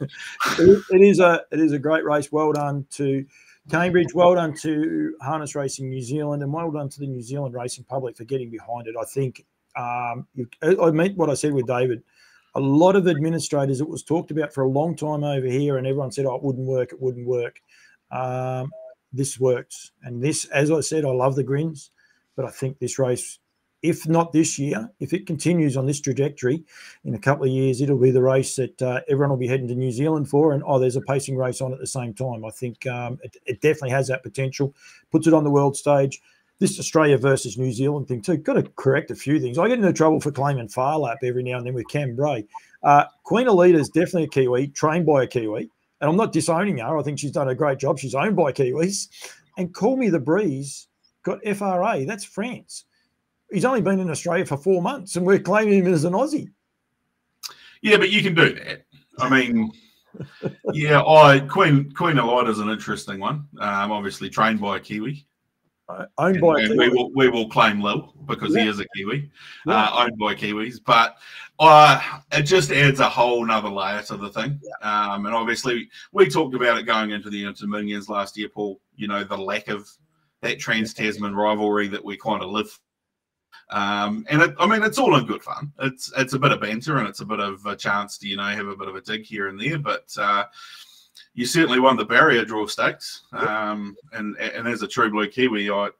It, is a it is a great race. Well done to Cambridge. Well done to Harness Racing New Zealand, and well done to the New Zealand racing public for getting behind it. I think um, I meant what I said with David. A lot of administrators, it was talked about for a long time over here, and everyone said, "Oh, it wouldn't work. It wouldn't work." Um, this works, and this, as I said, I love the grins, but I think this race if not this year, if it continues on this trajectory, in a couple of years, it'll be the race that uh, everyone will be heading to New Zealand for. And oh, there's a pacing race on at the same time. I think um, it, it definitely has that potential. Puts it on the world stage. This Australia versus New Zealand thing too. Got to correct a few things. I get into trouble for claiming Phar Lap every now and then with Cam Bray. Uh, Queen Elita is definitely a Kiwi, trained by a Kiwi, and I'm not disowning her. I think she's done a great job. She's owned by Kiwis. And Call Me the Breeze got FRA. That's France he's only been in Australia for four months, and we're claiming him as an Aussie. Yeah, but you can do that. I mean, yeah, I Queen Queen Elida is an interesting one. Um, obviously trained by a Kiwi. Uh, owned And- by a and we will we will claim Lil because Yeah. he is a Kiwi, Yeah. uh, owned by Kiwis. But uh, it just adds a whole nother layer to the thing. Um, and obviously, we talked about it going into the Intermillions last year, Paul. You know the lack of that Trans Tasman rivalry that we kind of live. Um, and it, I mean, it's all in good fun. It's it's a bit of banter and it's a bit of a chance to you know have a bit of a dig here and there. But uh, you certainly won the barrier draw stakes. Um, and and as a true blue Kiwi, I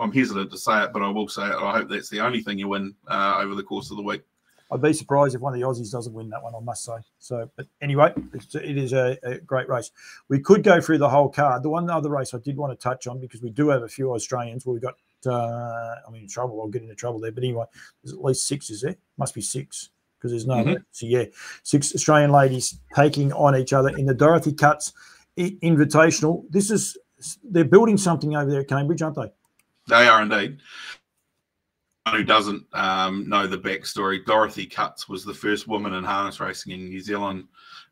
I'm hesitant to say it, but I will say it. I hope that's the only thing you win uh, over the course of the week. I'd be surprised if one of the Aussies doesn't win that one. I must say. So, but anyway, it's, it is a, a great race. We could go through the whole card. The one other race I did want to touch on because we do have a few Australians. We've got. Uh, I'm in trouble. I'll get into trouble there. But anyway, there's at least six. Is there? Must be six because there's no. Mhm. So yeah, six Australian ladies taking on each other in the Dorothy Cuts Invitational. This is they're building something over there at Cambridge, aren't they? They are indeed. Who doesn't um, know the backstory? Dorothy Cuts was the first woman in harness racing in New Zealand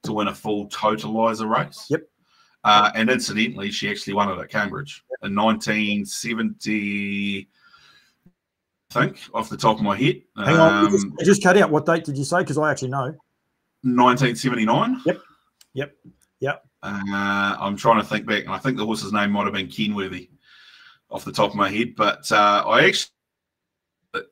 to win a full totalizer race. Yep. Uh, and incidentally, she actually won it at Cambridge in 1970. I think off the top of my head. Hang on, you just, Um, you just cut out. What date did you say? Because I actually know. 1979. Yep. Yep. Yep. Uh, I'm trying to think back, and I think the horse's name might have been Kenworthy off the top of my head. But uh, I actually,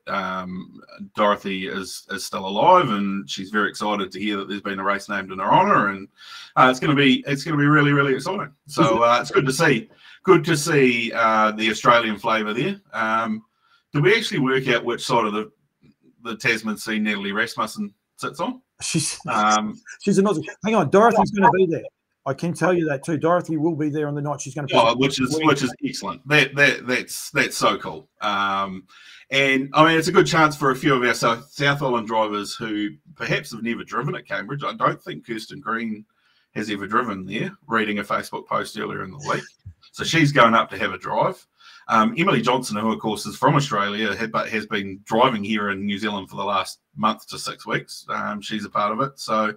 um, Dorothy is is still alive, and she's very excited to hear that there's been a race named in her honour, and uh, it's going to be it's going to be really really exciting. So uh, it's good to see, good to see uh, the Australian flavour there. Um, did we actually work out which side of the the Tasman Sea Natalie Rasmussen sits on? She's Um, she's an Aussie. Hang on, Dorothy's going to be there. I can tell you that too. Dorothy will be there on the night. She's going to. Oh, which is which is excellent. That that that's that's so cool. Um, and I mean, it's a good chance for a few of our South, South Island drivers who perhaps have never driven at Cambridge. I don't think Kirsten Green has ever driven there. Reading a Facebook post earlier in the week, so she's going up to have a drive. Um, Emily Johnson, who of course is from Australia, but has been driving here in New Zealand for the last month to six weeks. Um, she's a part of it. So,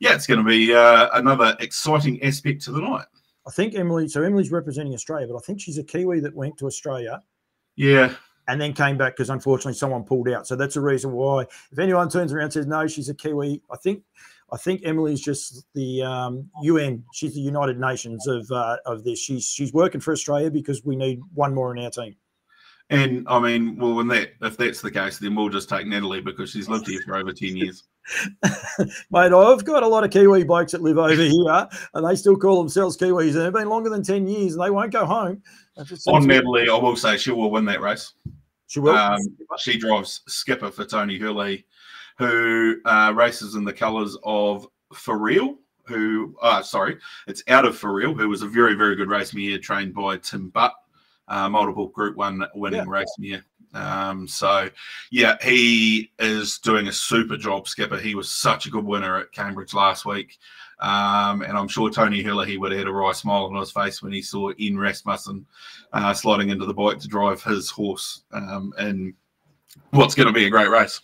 yeah, it's going to be uh, another exciting aspect to the night. I think Emily. So Emily's representing Australia, but I think she's a Kiwi that went to Australia Yeah, and then came back because unfortunately someone pulled out. So that's the reason why. If anyone turns around and says no, she's a Kiwi. I think. I think Emily's just the um, UN. She's the United Nations of uh, of this. She's she's working for Australia because we need one more in our team. And I mean, well, when that if that's the case, then we'll just take Natalie because she's lived here for over ten years. Mate, I've got a lot of Kiwi blokes that live over here, and they still call themselves Kiwis. And they've been longer than ten years, and they won't go home. On Natalie, I will say she will win that race. she will. Um, she drives skipper for Tony Herlihy, who uh, races in the colours of For Real. Who, uh, sorry, it's out of For Real, who was a very, very good race mare trained by Tim Butt, uh, multiple Group One winning Yeah. race mare. Um, so, yeah, he is doing a super job, skipper. He was such a good winner at Cambridge last week. Um, and I'm sure Tony Herlihy would have had a wry smile on his face when he saw Ian Rasmussen uh, sliding into the bike to drive his horse um, in what's going to be a great race.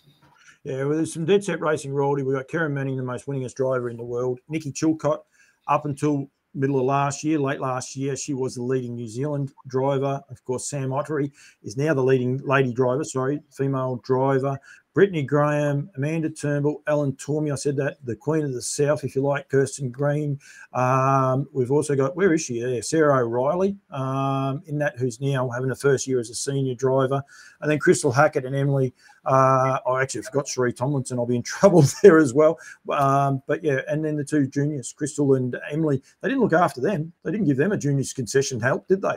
Yeah, well, there's some dead set racing royalty. We've got Kerryn Manning, the most winningest driver in the world. Nikki Chilcott, up until middle of last year, late last year, she was the leading New Zealand driver. Of course, Sam Ottery is now the leading lady driver, sorry, female driver. Brittany Graham, Amanda Turnbull, Ellen Tormey, I said that, the Queen of the South, if you like, Kirsten Green. Um, we've also got, where is she? Yeah, Sarah O'Reilly um, in that, who's now having the first year as a senior driver. And then Crystal Hackett and Emily uh, I actually forgot Sheree Tomlinson. I'll be in trouble there as well. Um, but yeah, and then the two juniors, Crystal and Emily, they didn't look after them. They didn't give them a juniors concession help, did they?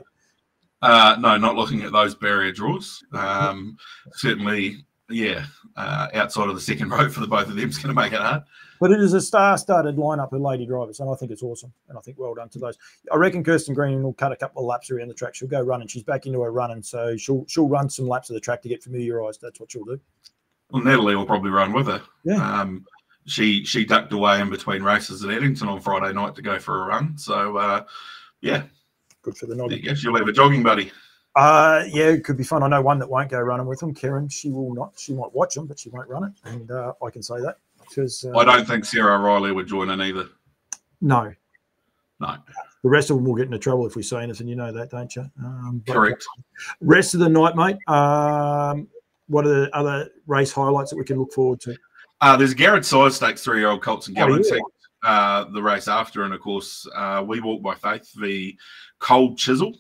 Uh, no, not looking at those barrier draws. Um, certainly, yeah, uh, outside of the second row for the both of them is going to make it hard. But it is a star-studded lineup of lady drivers, and I think it's awesome. And I think well done to those. I reckon Kirsten Green will cut a couple of laps around the track. She'll go running. She's back into her running, so she'll she'll run some laps of the track to get familiarised. That's what she'll do. Well, Natalie will probably run with her. Yeah. Um, she she ducked away in between races at Addington on Friday night to go for a run. So uh, yeah, Good for the there noddy. you go. She'll have a jogging buddy. Uh, yeah, it could be fun. I know one that won't go running with them. Kerryn, she will not. She might watch them, but she won't run it. And uh, I can say that because uh, I don't think Sarah Riley would join in either. No, No, the rest of them will get into trouble if we say anything. You know that, don't you? Um, correct. Rest of the night, mate. Um, what are the other race highlights that we can look forward to? Uh, there's Garrett Size Stakes three year old Colts and Oh, yeah. uh, the race after, and of course, uh, we walk by faith the Cold Chisel,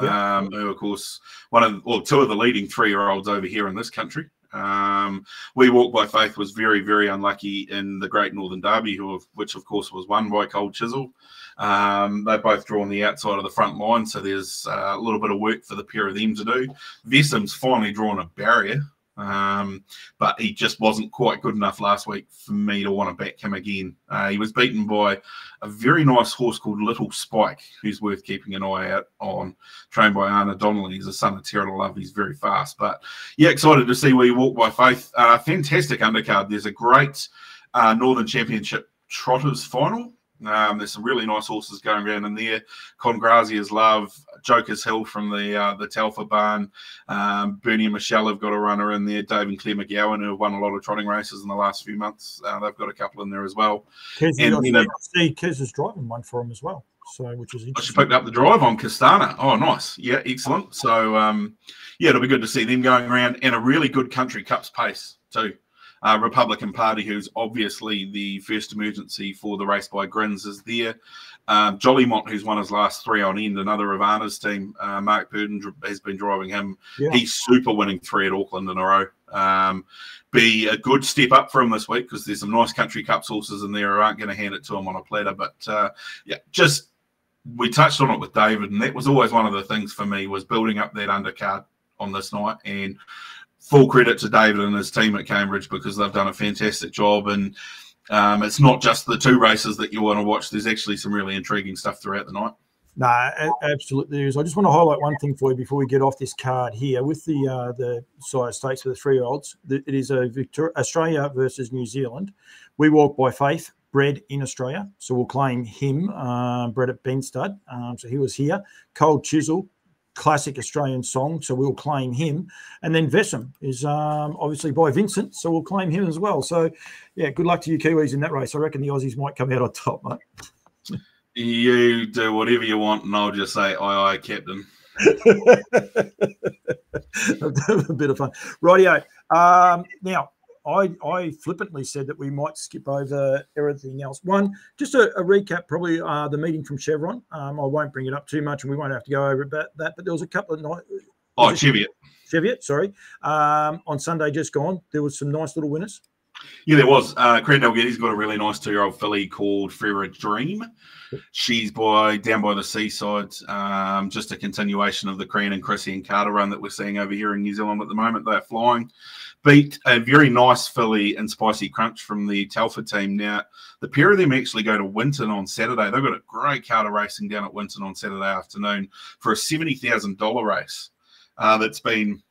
Yeah. um, who of course one of or two of the leading three year olds over here in this country. Um, we walk by faith was very very unlucky in the Great Northern Derby, who which of course was won by Cold Chisel. Um, they both draw on the outside of the front line, so there's uh, a little bit of work for the pair of them to do. Vesum's finally drawn a barrier Um, but he just wasn't quite good enough last week for me to want to back him again. Uh, he was beaten by a very nice horse called Little Spike, who's worth keeping an eye out on, trained by Anna Donnelly. He's a son of Terra Love. He's very fast. But yeah, excited to see where you walk by faith. Uh, fantastic undercard. There's a great uh, Northern Championship Trotters final um, there's some really nice horses going around in there. Congrazia's Love, Joker's Hill from the uh, the Telfer barn. Um, Bernie and Michelle have got a runner in there. Dave and Claire McGowan, who have won a lot of trotting races in the last few months, uh, they've got a couple in there as well. Kez, and, you know, see Kez is driving one for him as well. So, which is interesting. She picked up the drive on Castana. Oh, nice. Yeah, excellent. So, um, yeah, it'll be good to see them going around in a really good country cups pace too uh, Republican Party, who's obviously the first emergency for the race by Grins, is there. Um, Jollymont, who's won his last three on end, another of Anna's team. Uh, Mark Purdon has been driving him. Yeah. He's super winning three at Auckland in a row. Um, be a good step up for him this week because there's some nice country cups horses in there who aren't going to hand it to him on a platter. But uh, yeah, just we touched on it with David, and that was always one of the things for me was building up that undercard on this night and full credit to David and his team at Cambridge because they've done a fantastic job. And um, it's not just the two races that you want to watch. There's actually some really intriguing stuff throughout the night. No, absolutely there is. I just want to highlight one thing for you before we get off this card here with the uh, the sire stakes for the three olds. It is a Victoria, Australia versus New Zealand. We walk by faith, bred in Australia, so we'll claim him. Uh, bred at Benstud, um, so he was here. Cold Chisel, classic Australian song, so we'll claim him. And then Vessem is um, obviously by Vincent, so we'll claim him as well. So, yeah, good luck to you Kiwis in that race. I reckon the Aussies might come out on top, mate. You do whatever you want, and I'll just say, aye, aye, Captain. a bit of fun. Rightio. Um, now, I, I flippantly said that we might skip over everything else. One, just a, a recap, probably uh, the meeting from Chevron. Um, I won't bring it up too much, and we won't have to go over about that. But there was a couple of nights. Oh, Cheviot. Cheviot, sorry. Um, on Sunday just gone, there was some nice little winners. Yeah, there was. Uh, Cran Dalgety's got a really nice two-year-old filly called Forever Dream. She's by down by the seaside. Um, just a continuation of the Crean and Chrissy and Carter run that we're seeing over here in New Zealand at the moment. They're flying beat a very nice filly and spicy crunch from the Telfer team. Now, the pair of them actually go to Winton on Saturday. They've got a great Carter racing down at Winton on Saturday afternoon for a $70,000 race uh, that's been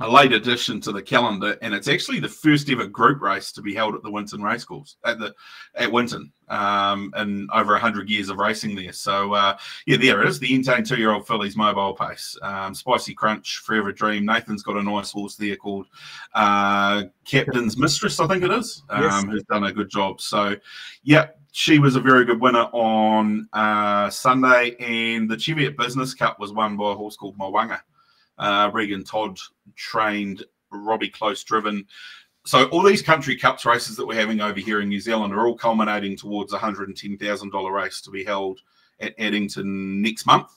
a late addition to the calendar, and it's actually the first ever group race to be held at the Winton Racecourse at the at Winton um, in over hundred years of racing there. So uh, yeah, there it is. The Entane two-year-old fillies mobile pace, um, Spicy Crunch, Forever Dream. Nathan's got a nice horse there called uh, Captain's Mistress, I think it is, um, yes. who's done a good job. So yeah, she was a very good winner on uh, Sunday, and the Cheviot Business Cup was won by a horse called Mwanga. Uh, Regan Todd trained, Robbie Close driven. So all these country cups races that we're having over here in New Zealand are all culminating towards a hundred and ten thousand dollar race to be held at Addington next month.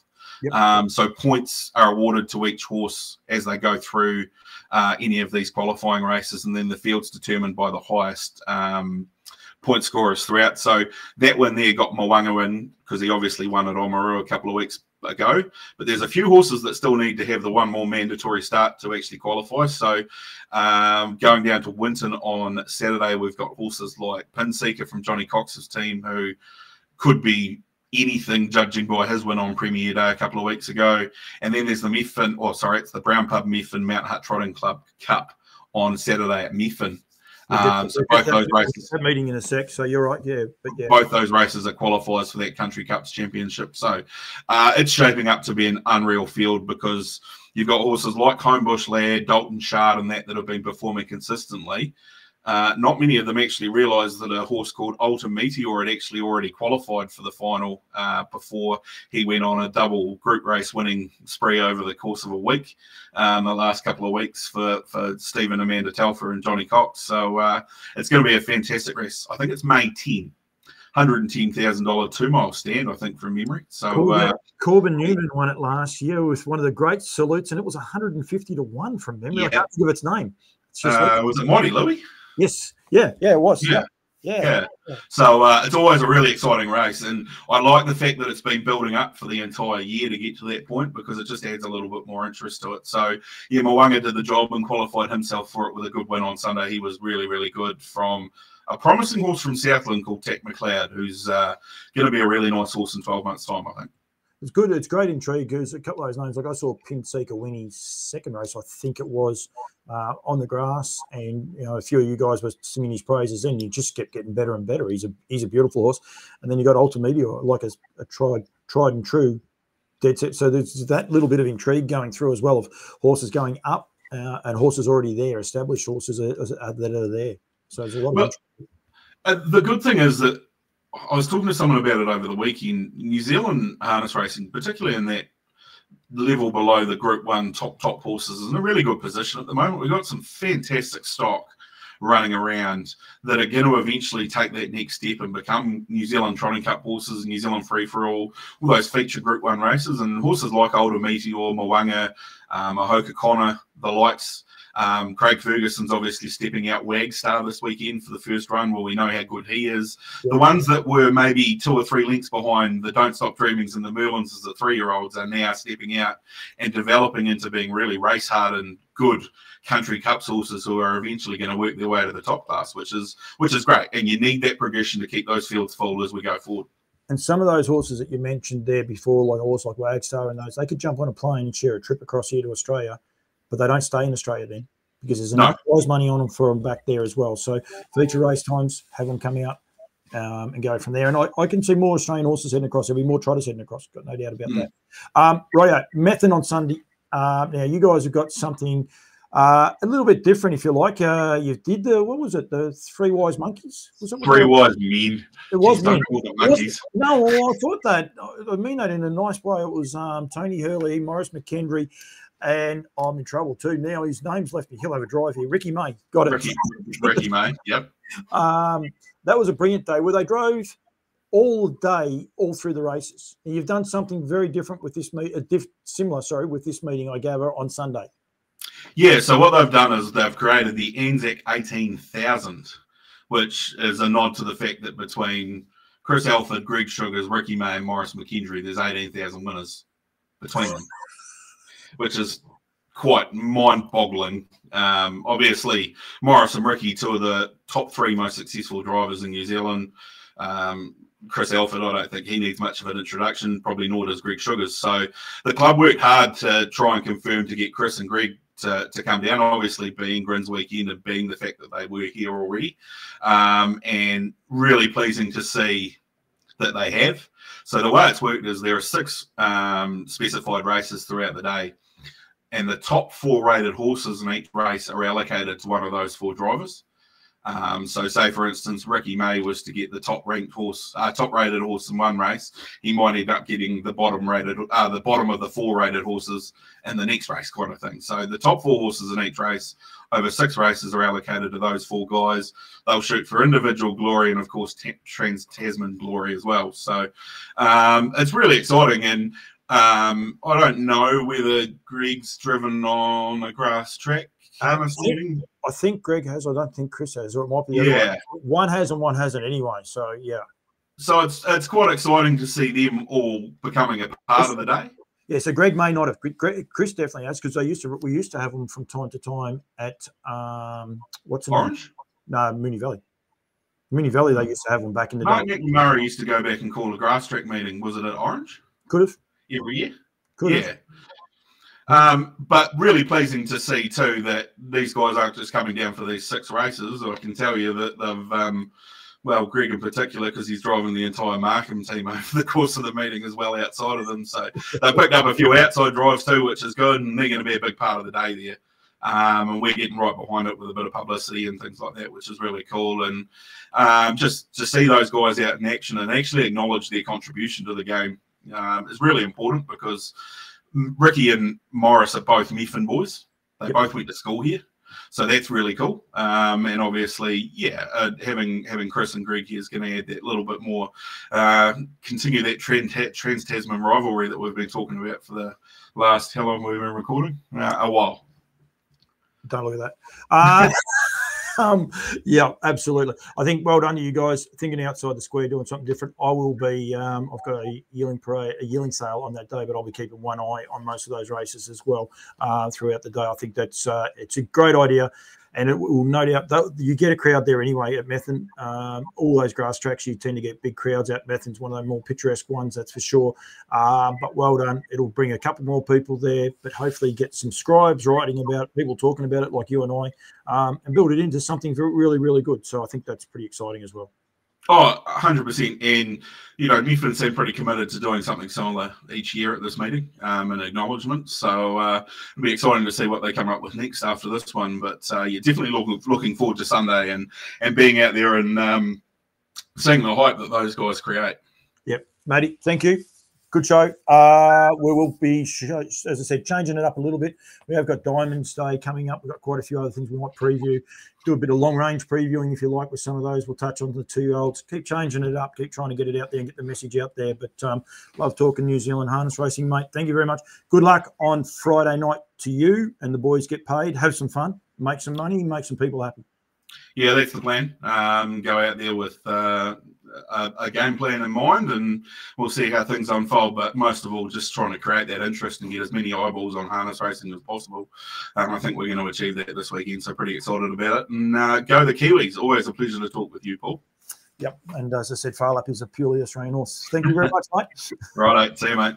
Yep. Um, so points are awarded to each horse as they go through uh, any of these qualifying races, and then the field's determined by the highest um, point scorers throughout. So that one there got Mwanga in because he obviously won at Oamaru a couple of weeks ago. But there's a few horses that still need to have the one more mandatory start to actually qualify. So um, going down to Winton on Saturday, we've got horses like Pinseeker from Johnny Cox's team who could be anything judging by his win on Premier Day a couple of weeks ago. And then there's the or oh, sorry, it's the Brown Pub Methven Mount Hutt Trotting Club Cup on Saturday at Methven. Um, so both those races meeting in a sec. So you're right, yeah. But yeah, both those races are qualifiers for that Country Cups Championship. So uh, it's shaping up to be an unreal field because you've got horses like Homebush Lad, Dalton Shard, and that that have been performing consistently. Uh, not many of them actually realised that a horse called Alta Meteor had actually already qualified for the final uh, before he went on a double group race winning spree over the course of a week, um, the last couple of weeks for, for Stephen Amanda Telfer and Johnny Cox. So uh, it's going to be a fantastic race. I think it's May 10. $110,000 two mile stand, I think, from memory. So Corbin, uh, Corbin Newman won it last year with one of the great salutes, and it was 150 to 1 from memory. Yeah. I can't think of its name. It's just uh, was it Mighty Louie? Yes. Yeah. Yeah. It was. Yeah. Yeah. Yeah. So uh, it's always a really exciting race, and I like the fact that it's been building up for the entire year to get to that point because it just adds a little bit more interest to it. So yeah, Mwanga did the job and qualified himself for it with a good win on Sunday. He was really, really good from a promising horse from Southland called Tech McLeod, who's uh, going to be a really nice horse in 12 months' time, I think. It's good. It's great intrigue. There's a couple of those names. Like I saw Pin Seeker win his second race, I think it was, uh, on the grass, and you know a few of you guys were singing his praises, and he just kept getting better and better. He's a he's a beautiful horse, and then you got Alta Meteor, like a, a tried tried and true. Dead set. So there's that little bit of intrigue going through as well of horses going up uh, and horses already there, established horses are, are, that are there. So there's a lot Well, of Uh, the good thing is that I was talking to someone about it over the weekend. New Zealand harness racing, particularly in that level below the Group One top top horses, is in a really good position at the moment. We've got some fantastic stock running around that are going to eventually take that next step and become New Zealand Trotting Cup horses, New Zealand Free for All, all those feature Group One races, and horses like Alta Meteor, Mwanga, um, Ahoka Connor, the likes. Um, Craig Ferguson's obviously stepping out Wagstar this weekend for the first run. Well, we know how good he is. The ones that were maybe two or three lengths behind the Don't Stop Dreamings and the Merlins as the three year olds are now stepping out and developing into being really race hard and good country cup horses who are eventually going to work their way to the top class, which is which is great. And you need that progression to keep those fields full as we go forward. And some of those horses that you mentioned there before, like a horse like Wagstar and those, they could jump on a plane and share a trip across here to Australia, but they don't stay in Australia then because there's No. enough prize money on them for them back there as well. So future race times, have them come out um, and go from there. And I, I can see more Australian horses heading across. There'll be more trotters heading across. Got no doubt about Mm. that. Um, right, Methven on Sunday. Uh, now you guys have got something uh, a little bit different, if you like. Uh, you did the what was it? The Three Wise Monkeys? Was it? Three wise men. It was Jeez, them monkeys. No, well, I thought that. I mean that in a nice way. It was um, Tony Herlihy, Maurice McKendry, and I'm in trouble too. Now his name's left me. He'll have a drive here. Ricky May got it. Ricky, Ricky May. Yep. Um, that was a brilliant day where they drove all day, all through the races. And you've done something very different with this meet, uh, diff- similar, sorry, with this meeting I gather on Sunday. Yeah, so what they've done is they've created the Anzac 18,000, which is a nod to the fact that between Chris Alford, Greg Sugars, Ricky May, and Maurice McKendry, there's 18,000 winners between them, which is quite mind boggling. Um, obviously, Maurice and Ricky, two of the top three most successful drivers in New Zealand. Um, Chris Alford, I don't think he needs much of an introduction, probably nor does Greg Sugars. So the club worked hard to try and confirm to get Chris and Greg to, to come down, obviously being Grins weekend and being the fact that they were here already. Um, and really pleasing to see that they have. So the way it's worked is there are six um, specified races throughout the day, and the top four rated horses in each race are allocated to one of those four drivers. Um, so, say for instance, Ricky May was to get the top ranked horse, uh, top rated horse in one race, he might end up getting the bottom rated, uh, the bottom of the four rated horses in the next race, kind of thing. So, the top four horses in each race over six races are allocated to those four guys. They'll shoot for individual glory and, of course, trans Tasman glory as well. So, um, it's really exciting. And um, I don't know whether Greg's driven on a grass track. I'm assuming. I think Greg has. I don't think Chris has, or it might be Yeah. way. One has and one hasn't anyway. So yeah, So it's it's quite exciting to see them all becoming a part of the day. yeah. So Greg may not have. Greg, Chris definitely has because they used to. We used to have them from time to time at um, what's the name? Orange. No, Moonee Valley. Moonee Valley. They used to have them back in the Mark day. Murray used to go back and call a grass track meeting. Was it at Orange Could have. Every year? Could yeah. have. Um, but really pleasing to see too that these guys aren't just coming down for these six races. I can tell you that they've, um, well, Greg in particular, because he's driving the entire Markham team over the course of the meeting as well outside of them. So they picked up a few outside drives too, which is good, and they're going to be a big part of the day there. Um, and we're getting right behind it with a bit of publicity and things like that, which is really cool. And um, just to see those guys out in action and actually acknowledge their contribution to the game um, is really important because Ricky and Maurice are both Miffin boys. They Yep. both went to school here, so that's really cool. Um, and obviously, yeah, uh, having having Chris and Greg here is going to add that little bit more, uh, continue that trend trans Tasman rivalry that we've been talking about for the last how long we've been recording? Uh, a while. Don't look at that. Um, yeah, absolutely. I think well done to you guys thinking outside the square, doing something different. I will be. Um, I've got a yearling parade, a yearling sale on that day, but I'll be keeping one eye on most of those races as well uh, throughout the day. I think that's uh, it's a great idea and it will no doubt you get a crowd there anyway at Methven. Um, all those grass tracks, you tend to get big crowds out. Methven's one of the more picturesque ones, that's for sure. Um, but well done. It'll bring a couple more people there, but hopefully get some scribes writing about people talking about it like you and I, um, and build it into something really, really good. So I think that's pretty exciting as well. Oh, 100%. And, you know, Newfoundland seem pretty committed to doing something similar each year at this meeting um, in acknowledgement. So uh, it'll be exciting to see what they come up with next after this one. But uh, yeah, definitely look, looking forward to Sunday and, and being out there and um, seeing the hype that those guys create. Yep. Matty, thank you good show. Uh, we will be, as I said, changing it up a little bit. We have got Diamonds Day coming up. We've got quite a few other things we might preview. Do a bit of long range previewing if you like with some of those. We'll touch on the two year olds. Keep changing it up. Keep trying to get it out there and get the message out there. But um, love talking New Zealand harness racing, mate. Thank you very much. Good luck on Friday night to you and the boys get paid. Have some fun, make some money, make some people happy. Yeah, that's the plan. Um, go out there with uh, a, a, game plan in mind, and we'll see how things unfold. But most of all, just trying to create that interest and get as many eyeballs on harness racing as possible. Um, I think we're going to achieve that this weekend, so pretty excited about it. And uh, go the Kiwis! Always a pleasure to talk with you, Paul. Yep, and as I said, Phar Lap is a purely Australian horse. Thank you very much, mate. right, see you, mate.